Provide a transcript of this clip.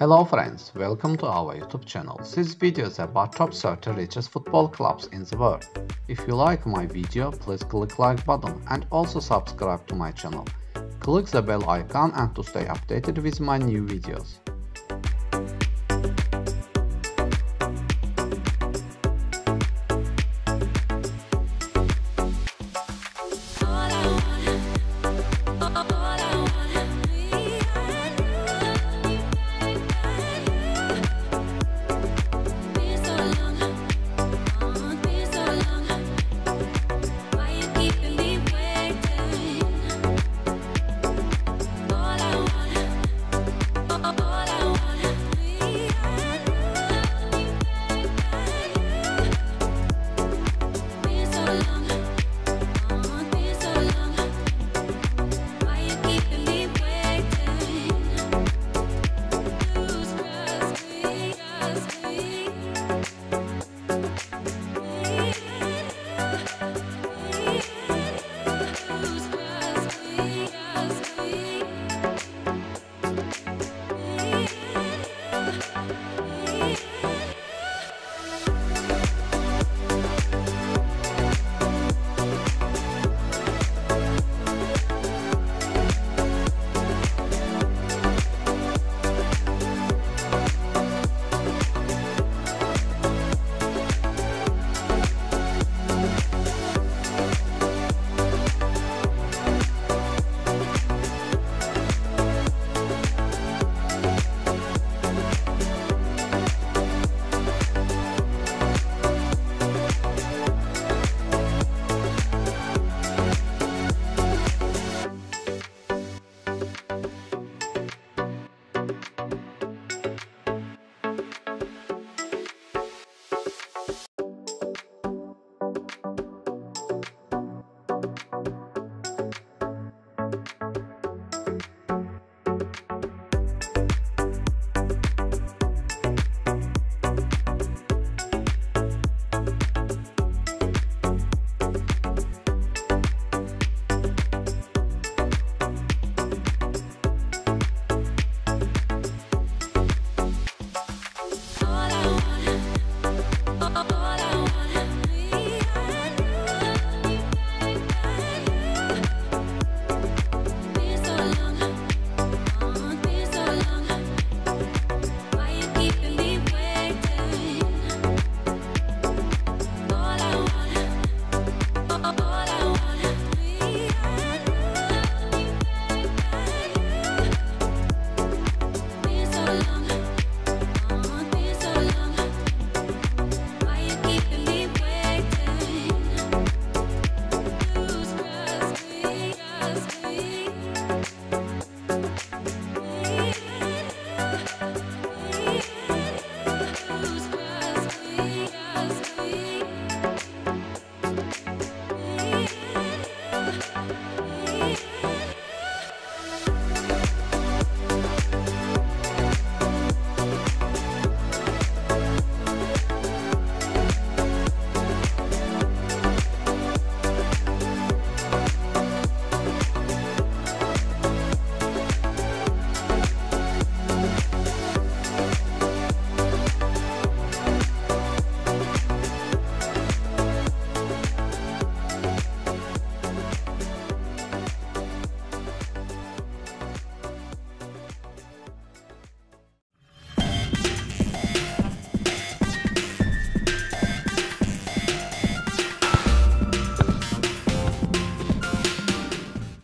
Hello friends, welcome to our YouTube channel. This video is about top 30 richest football clubs in the world. If you like my video, please click like button and also subscribe to my channel. Click the bell icon and to stay updated with my new videos.